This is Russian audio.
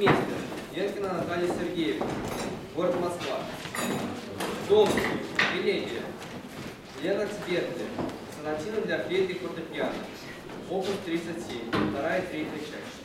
Полицмейстер. Янкина Наталья Сергеевна. Город Москва. Домский. Элегия. Ленокс Бертли. Сонатина для флейты и фортепиано. Опус 37. Вторая и третья часть.